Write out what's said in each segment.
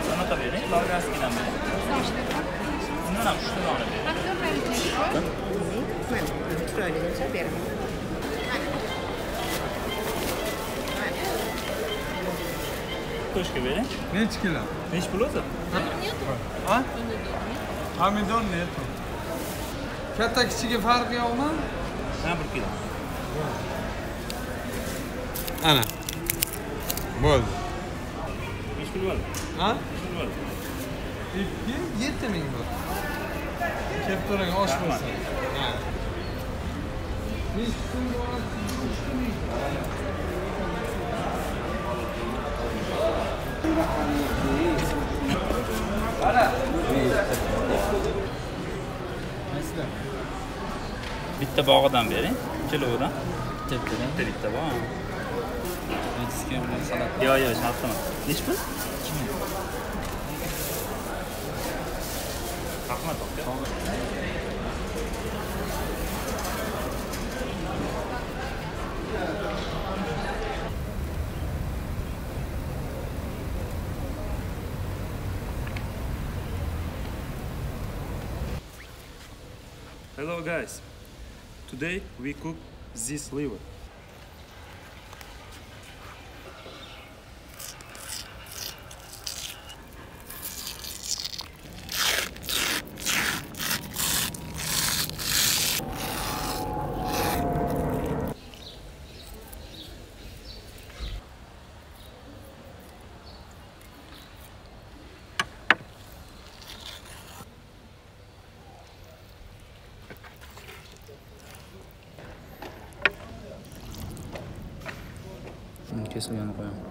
kerak emas anaqa bering bolgarskiydan bering undan ham uchta dona bering Mana chiroyli bo'lsa beraman. to'shka bering Nechi kilo? nechi pul o'zi Ha? Pomidor neti. Katta kichiga farqi yo'qmi? ha bir kilo Ana. Bo'ldi. Ha? Ikki, yetti ming bu. Kelib turing, osh bor. bitta bog'idan bering. Kilodan Bitta bitta bitta Bakıyorum ben sana. Yok bu? Ya. Hello guys, today we cook this liver. I'm ano.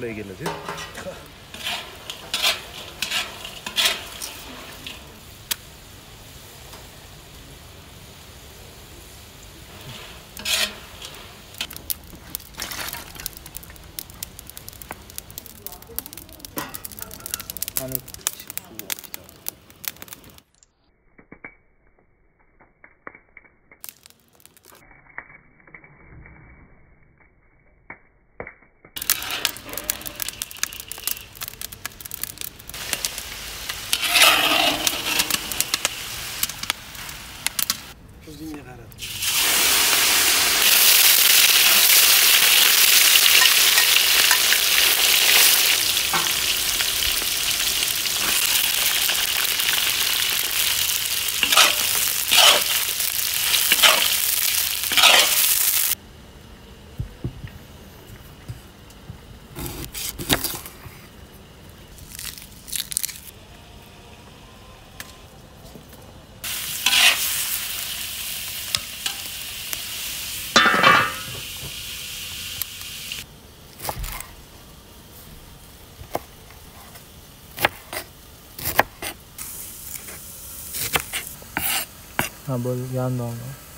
플레이겠는데? हाँ बोल जान रहा हूँ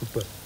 Super.